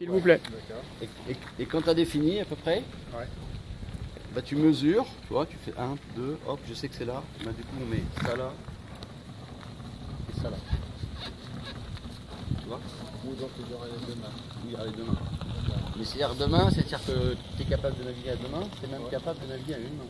S'il vous plaît. Et, et- et quand tu as défini à peu près, Ouais. bah, tu mesures, tu vois, tu fais 1, 2, hop, je sais que c'est là. Bah, du coup, on met ça là et ça là. Tu vois Ou donc il y aura les deux mains. Oui, allez, demain. Mais c'est-à-dire demain, c'est-à-dire que tu es capable de naviguer à deux mains, tu es même Ouais. capable de naviguer à une main.